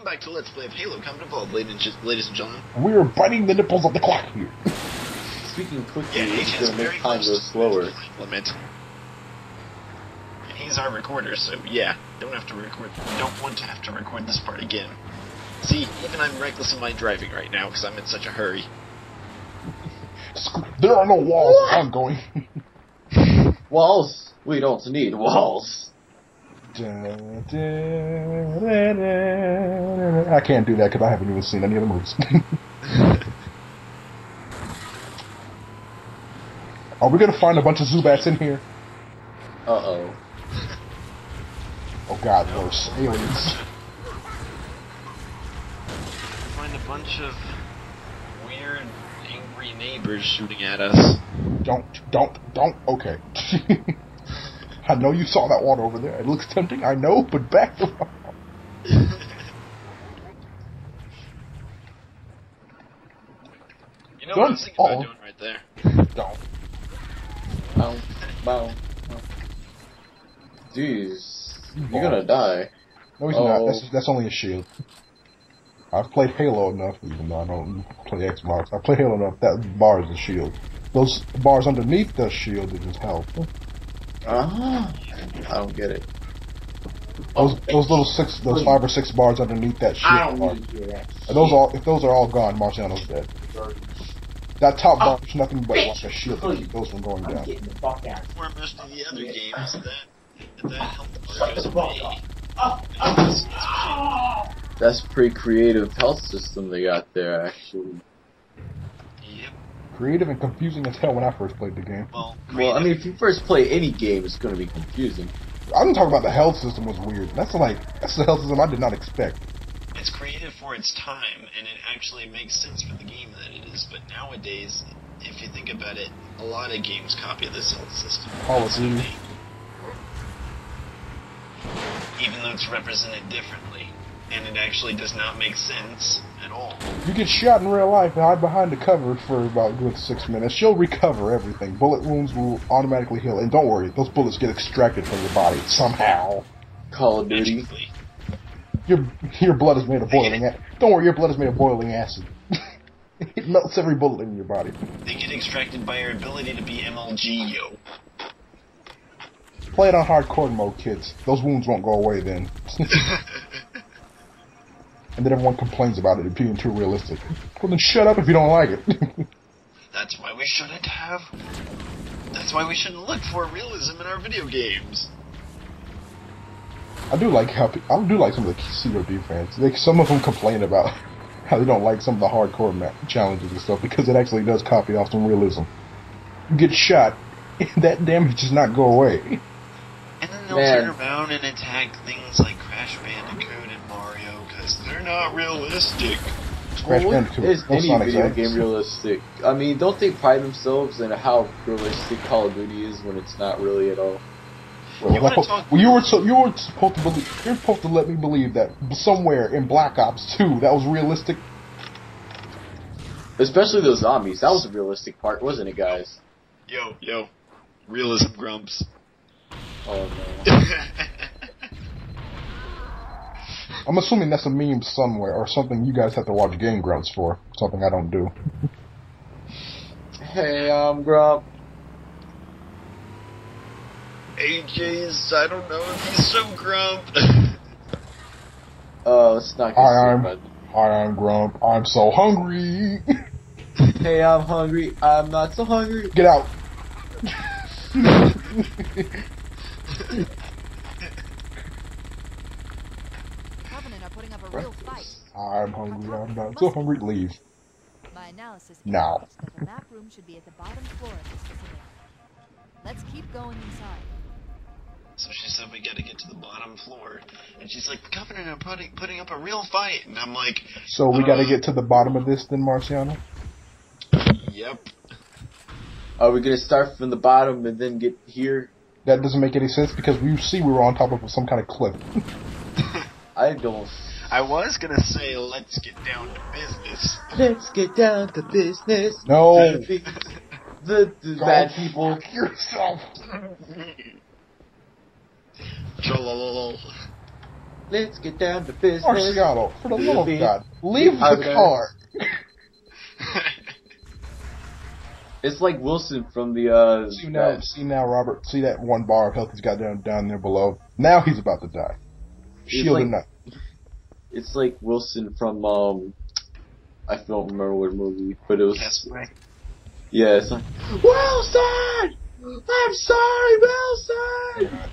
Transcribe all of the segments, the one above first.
welcome back to Let's Play of Halo Combat Evolved, ladies and, ladies and gentlemen. We are biting the nipples of the clock here. Speaking quickly, Yeah, it's gonna make time go slower. limit. And he's our recorder, so yeah, don't have to record. Don't want to have to record this part again. See, even I'm reckless in my driving right now because I'm in such a hurry. There are no walls. I'm going. Walls. We don't need walls. I can't do that because I haven't even seen any of the movies. Are we gonna find a bunch of Zubats in here? Uh oh. Oh God, worse. Aliens. Find a bunch of weird, angry neighbors shooting at us. Don't, don't, don't. Okay. I know you saw that water over there. It looks tempting. I know, but back the fuck up. You know what I was thinking Don't- about doing right there? Don't. Bow. Bow. Jeez. You're gonna die. No, he's Oh. not. That's, that's only a shield. I've played Halo enough, even though I don't play Xbox. I play Halo enough. That bar is a shield. Those bars underneath the shield is just health. Ah. I don't get it. Those those little six, those five or six bars underneath that I don't bar. need hear that. And those all, if those are all gone, Marciano's dead. That top oh, bar is nothing but like a shield to keep those from going I'm down. getting the fuck out. For most of the other games, that that health bar goes the fuck away. up. Oh, It's- it's- oh. That's pretty creative health system they got there, actually. Yep. Creative and confusing as hell when I first played the game. Well, Well, I mean, if you first play any game, it's gonna be confusing. I'm talking about the health system was weird. That's like that's the health system I did not expect. it's creative for its time, and it actually makes sense for the game that it is. But nowadays, if you think about it, a lot of games copy this health system. Call of Duty. Even though it's represented differently, and it actually does not make sense at all. You get shot in real life and hide behind the cover for about good six minutes. You'll recover everything. Bullet wounds will automatically heal. And don't worry, those bullets get extracted from your body somehow. Call of Duty. Magically. Your your blood is made of boiling. A- don't worry, your blood is made of boiling acid. it melts every bullet in your body. They get extracted by your ability to be MLG, yo. Play it on hardcore mode, kids. Those wounds won't go away then. and then everyone complains about it being too realistic. Well, then shut up if you don't like it. That's why we shouldn't have. That's why we shouldn't look for realism in our video games. I do like how I do like some of the COD fans. They, some of them complain about how they don't like some of the hardcore ma- challenges and stuff because it actually does copy off some realism. You get shot, and that damage does not go away. And then they'll Man. turn around and attack things like Crash Bandicoot and Mario because they're not realistic. Crash Well, Bandicoot, Is any Sonic video Zags. game realistic? I mean, don't they pride themselves in how realistic Call of Duty is when it's not really at all? Well, You wanna like, talk- well, you were so, you were supposed to believe you're supposed to let me believe that somewhere in Black Ops 2 that was realistic. Especially those zombies. That was a realistic part, wasn't it, guys? Yo, yo, realism grumps. Oh no. I'm assuming that's a meme somewhere or something you guys have to watch Game Grumps for. Something I don't do. hey, I'm Grump. AJ's, I don't know if he's so grump. oh, it's not get I am, Hi, I'm Grump. I'm so hungry. Hey, I'm hungry. I'm not so hungry. Get out. Covenant are putting up a real fight. I'm hungry. I'm not so hungry. Leave. My analysis Now. that the map room should be at the bottom floor of this facility. Let's keep going inside. so she said we gotta get to the bottom floor. And she's like, the Covenant are putting, putting up a real fight. And I'm like, So we got to Uh. get to the bottom of this, then, Marciano. yep. Are we gonna start from the bottom and then get here? That doesn't make any sense because we see we were on top of some kind of cliff. I don't. I was gonna say, let's get down to business. Let's get down to business. No. The, the, the bad people. Fuck yourself. Trollolol. Let's get down to business. Marciano, for the love of Leave God, leave the there. car. It's like Wilson from the uh. See now, that- see now, Robert. See that one bar of health he's got down down there below. Now he's about to die. Shield like- or not. It's like Wilson from um. I don't remember what movie, but it was. Castaway. Yeah, it's like Wilson. I'm sorry, Wilson.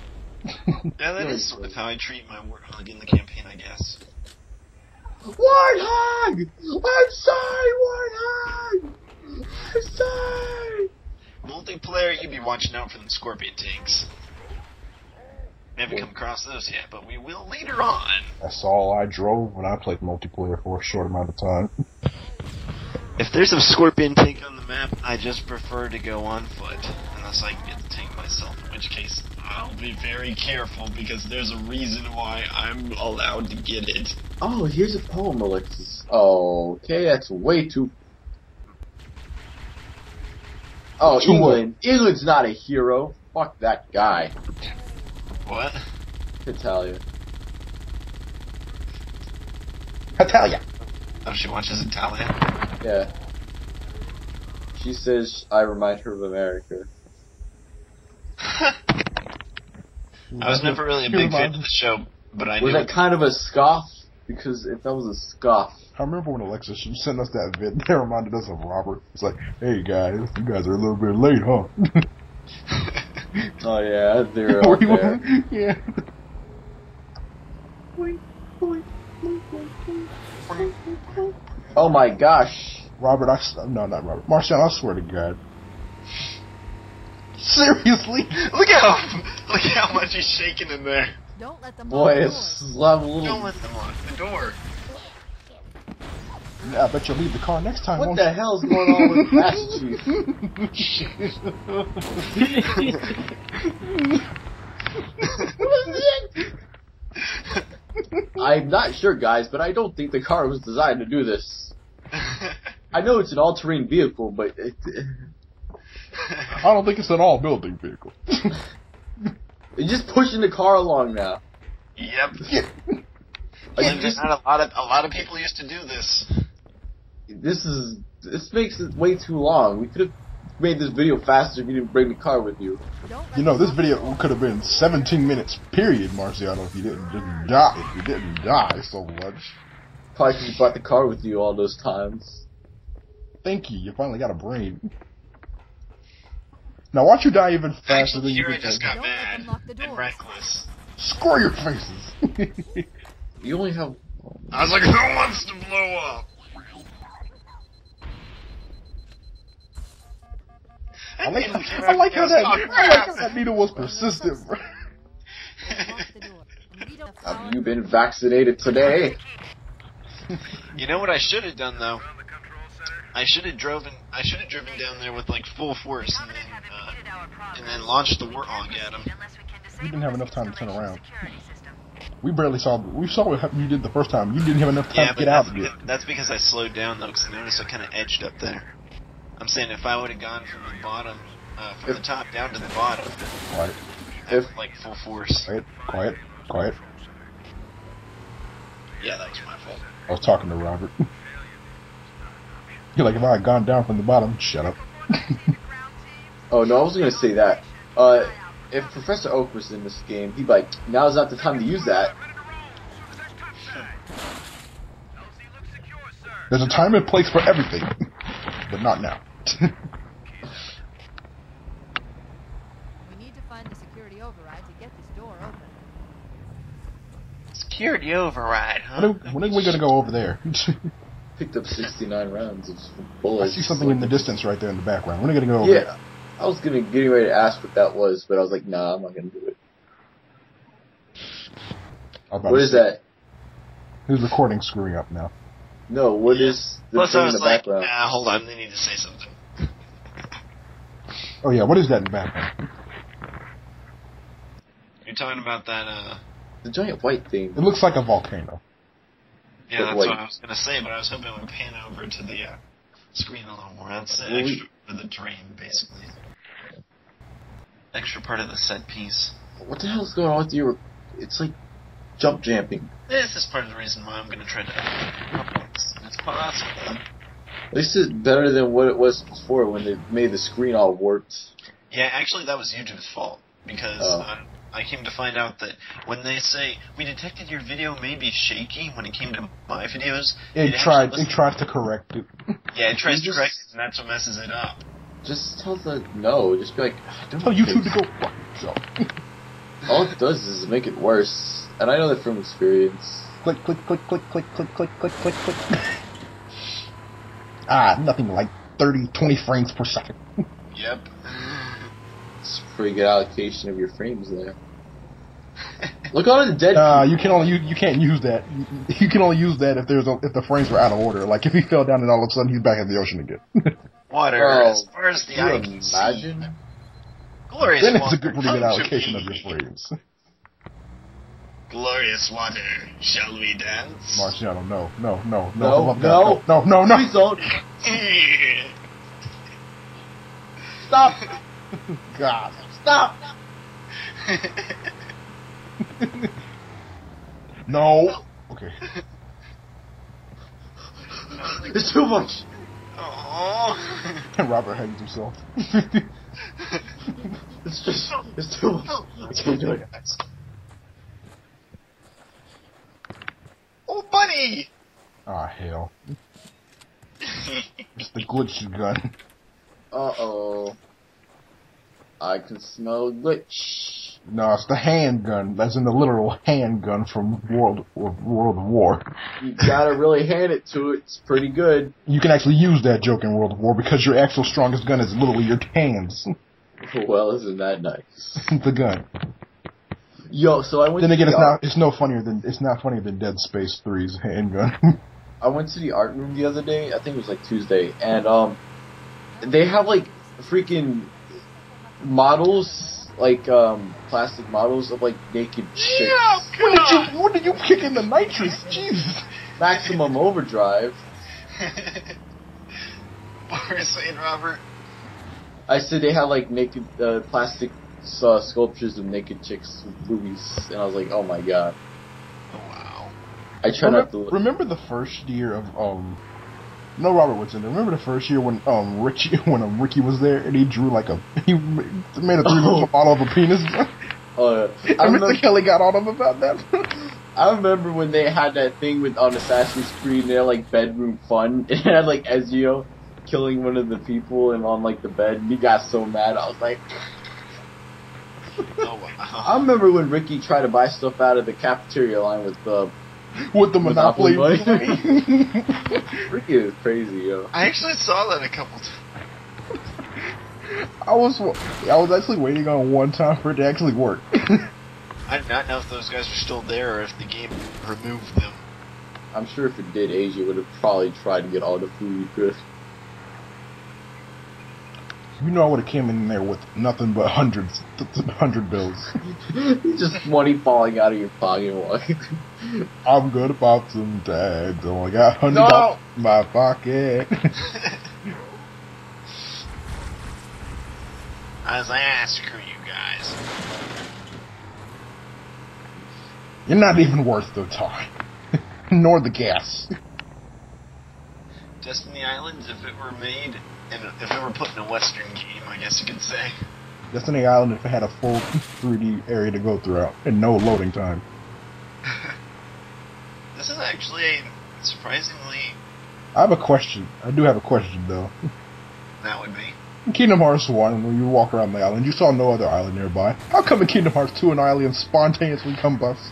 Yeah, that is sort of how I treat my warthog in the campaign, I guess. Warthog. I'm sorry, Warthog. I'm sorry. Multiplayer, you'd be watching out for them scorpion tanks. We haven't come across those yet, but we will later on. That's all I drove when I played multiplayer for a short amount of time. If there's a scorpion tank on the map, I just prefer to go on foot, unless I can get the tank myself, in which case I'll be very careful because there's a reason why I'm allowed to get it. Oh, here's a poem, Alexis. Oh, okay, that's way too. Oh, Too what? England. England's not a hero. Fuck that guy. What? Italia. Italia. Oh, she watches Hetalia? Yeah. She says I remind her of America. I was never really a big fan of the show, but I Was knew that kind of a scoff? Because if that was a scoff, I remember when Alexa she sent us that vid that reminded us of Robert. It's like, hey guys, you guys are a little bit late, huh? oh yeah, they're Were out there. yeah. Oh my gosh. Robert, I s- no, not Robert. Martian, I swear to God. Seriously? look at how look how much he's shaking in there. Don't let them Boy, lock the it's door. love a Don't let them lock the door. I bet you'll leave the car next time. What won't the you? hell's going on with Master Chief? I'm not sure, guys, but I don't think the car was designed to do this. I know it's an all-terrain vehicle, but it, I don't think it's an all-building vehicle. it's just pushing the car along now. yep. Yeah. Like, Believe just, not, a lot of a lot of people used to do this. This is this makes it way too long. We could have made this video faster if you didn't bring the car with you. You know, this video could have been 17 minutes, period, Marciano, if you didn't, didn't die. If you didn't die so much. Probably should have brought the car with you all those times. Thank you. You finally got a brain. Now watch you die even faster than you here just got mad them lock the and reckless. Screw your faces. You only have. I was like, who wants to blow up? I like, And I like how that, I was like how that needle was persistent. bro. Lock the door. We don't Have you been vaccinated today? You know what I should have done though? I should have driven. I should have driven down there with like full force and then uh, and then launched the warthog at him. You didn't have enough time to turn around. We barely saw. We saw what you did the first time. You didn't have enough time Yeah, to but get out that's, of it. that's because I slowed down though, because I noticed I kind of edged up there. I'm saying if I would have gone from the bottom, uh, from the top down to the bottom, Quiet, at like full force. quiet, quiet, quiet. Yeah, that was my fault. I was talking to Robert. You're like, if I had gone down from the bottom, shut up. Oh no, I was gonna say that. Uh, if Professor Oak was in this game, he'd be like, now's not the time to use that. There's a time and place for everything, but not now. We need to find the security override to get this door open. Security override, huh? when, are, when are we gonna go over there? Picked up 69 rounds of bullets. I see something in the distance right there in the background. When are we gonna go over Yeah, I was gonna getting ready to ask what that was, but I was like, nah, I'm not gonna do it. What is I was about What to is say, that? Who's recording screwing up now. No, what is the Plus, thing I in was the like, background? ah, hold on, they need to say something. Oh yeah, what is that in the background? You're talking about that, uh, The giant white thing. It looks like a volcano. yeah, that's wait. what I was gonna say, but I was hoping it would pan over to the, uh, screen a little more. That's the Well, we- extra for the terrain, basically. Extra part of the set piece. What the hell's going on with your? It's like jump jumping. This is part of the reason why I'm going to try to it's, it's possible. At least it's better than what it was before when they made the screen all warped. Yeah, actually, that was YouTube's fault because Oh. uh, I came to find out that when they say we detected your video may be shaky when it came to my videos, It actually tried. was- It tries to correct it. Yeah, it tries You to correct it, and that's what messes it up. Just tell the no. Just be like, "Ah, don't Tell YouTube to go fuck yourself. All it does is make it worse. And I know that from experience. click, click, click, click, click, click, click, click, click, click. Ah, nothing like 30, 20 frames per second. Yep. It's a pretty good allocation of your frames there. Look on the dead. Uh, you can only you, you can't use that. You, you can only use that if there's a, if the frames were out of order. Like if he fell down and all of a sudden he's back in the ocean again. Water, Bro, as far as the Can eye you can see. Glorious then it's a good, pretty good allocation of your frames. Glorious water, shall we dance? Marciano, no, no, no, no, No, come up, no. no, no, no, Please don't. Stop. God, Stop. no. Okay, It's too much. oh. and Robert hangs himself. It's just. It's too much. I can't do it. Oh, buddy! Ah, hell, it's the glitch gun. Uh oh. I can smell glitch. No, it's the handgun. That's in the literal handgun from World World War. You gotta really hand it to it. It's pretty good. You can actually use that joke in World of War because your actual strongest gun is literally your hands. Well, isn't that nice? the gun. Yo, so I went. Then to again, the it's art- not it's no funnier than it's not funnier than Dead Space 3's handgun. I went to the art room the other day. I think it was like Tuesday, and um, they have like freaking models, like um, plastic models of like naked chicks. when did you when did you kick in the nitrous? Jesus. Maximum Overdrive. what were you saying, Robert? I said they have like naked uh, plastic uh, sculptures of naked chicks with boobies, and I was like, oh my god. Oh, wow. I try not to. Remember, remember the first year of um. No, Robert there. Remember the first year when um Richie when um, Ricky was there and he drew like a he made a three three Oh. model of a penis. Uh, I and remember, Mr. Kelly got on him about that. I remember when they had that thing with on Assassin's Creed, they're like bedroom fun. It had like Ezio killing one of the people and on like the bed, and he got so mad. I was like, Oh, wow. I remember when Ricky tried to buy stuff out of the cafeteria line with uh, with the Monopoly monopoly. money. Ricky is crazy, yo. I actually saw that a couple times. I was I was actually waiting on one time for it to actually work. I did not know if those guys were still there or if the game removed them. I'm sure if it did, Asia would have probably tried to get all the food he could. You know I would have came in there with nothing but hundreds, hundred bills. Just money falling out of your pocket. Like, I'm gonna pop some tags. Oh, I got hundred No! dollars in my pocket. I was like, ah, screw you guys. You're not even worth the time, nor the gas. Destiny Islands, if it were made, and if it were put in a Western game, I guess you could say. Destiny Island if it had a full 3D area to go throughout and no loading time. This is actually a surprisingly. I have a question. I do have a question though. That would be. In Kingdom Hearts 1, when you walk around the island, you saw no other island nearby. How come in Kingdom Hearts 2 an island spontaneously combust?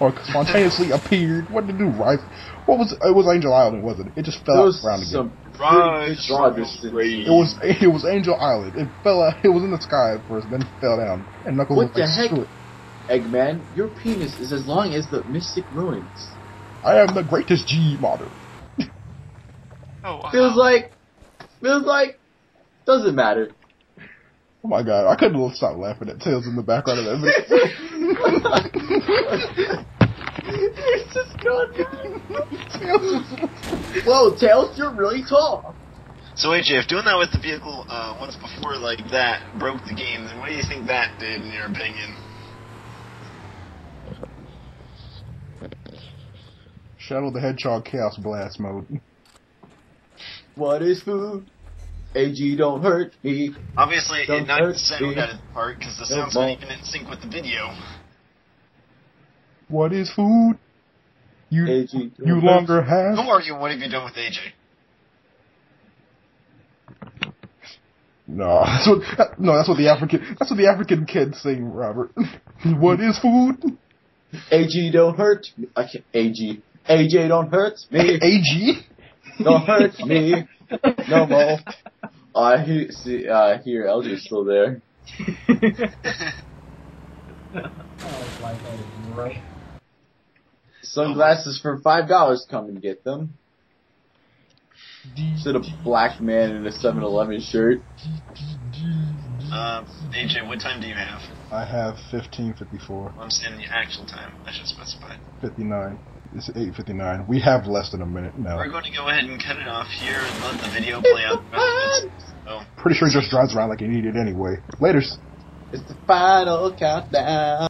Or spontaneously appeared? What did it do, right? What was it was Angel Island, wasn't it? It just fell there out was the ground again. some Rise pretty good draw distance. It was it was Angel Island. It fell out. It was in the sky at first, then fell down. And Knuckles What was the like, heck? "Screw. Eggman, your penis is as long as the Mystic Ruins. I am the greatest G model. Oh, wow. Feels like, feels like, doesn't matter. Oh my god, I couldn't stop laughing at Tails in the background of that video. it's just gone. Tails was- Whoa, Tails, you're really tall. So AJ, if doing that with the vehicle uh, once before like that broke the game, then what do you think that did in your opinion? Shadow the Hedgehog Chaos Blast mode. What is food? AG, don't hurt me. Obviously, Don't it not hurt sound me. out of part because the sounds aren't even in sync with the video. What is food? You AG, you hurt longer have Who are you? What have you done with AJ? No, that's what no, that's what the African that's what the African kids sing, Robert. what is food? AG, don't hurt me. I can't, AG. AJ, don't hurt me. AG. Don't hurt me. No more. I hear, see, uh, hear LJ's still there. Oh, like that is right. Sunglasses for five dollars. Come and get them. Instead a black man in a 7-Eleven shirt. Uh, AJ, what time do you have? I have fifteen fifty four. I'm saying the actual time. I should specify. 59. It's 8:59. We have less than a minute now. We're going to go ahead and cut it off here and let the video play out. the rest of it. So, Pretty sure he just drives around like he needed anyway. Laters. It's the final countdown.